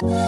Bye.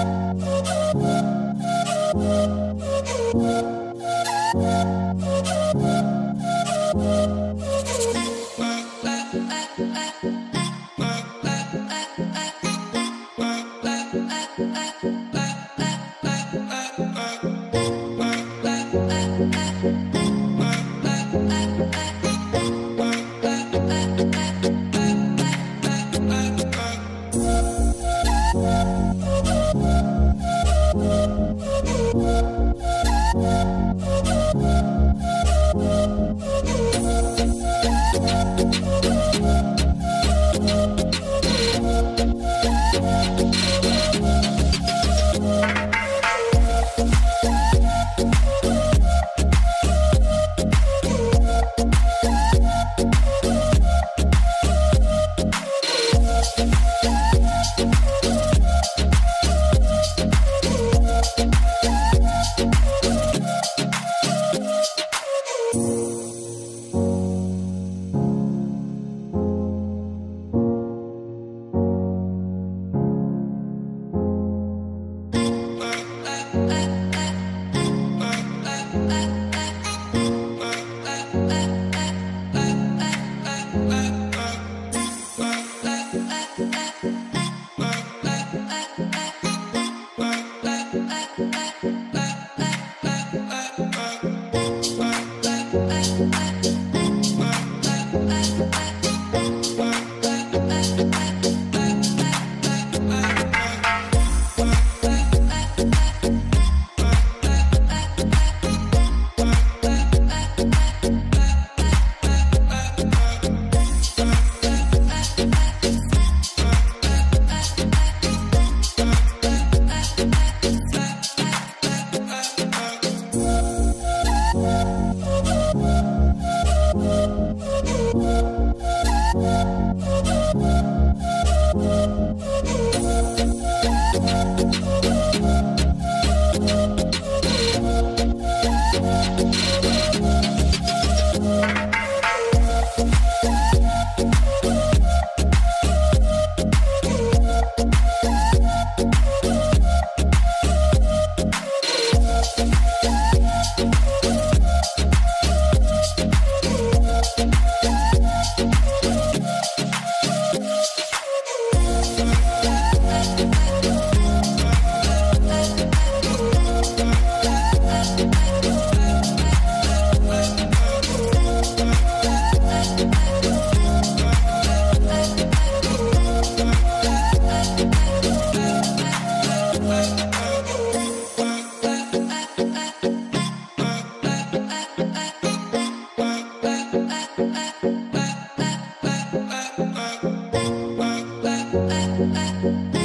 back.